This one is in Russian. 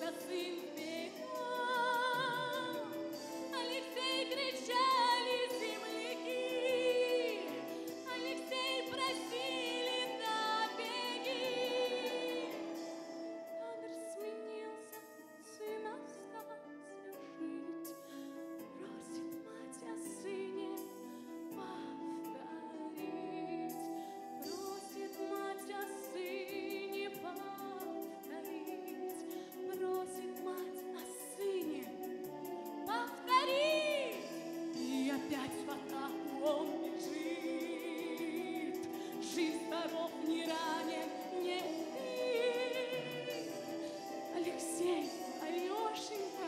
the theme. врагов не ранен, не ты. Алексей, Алешенька,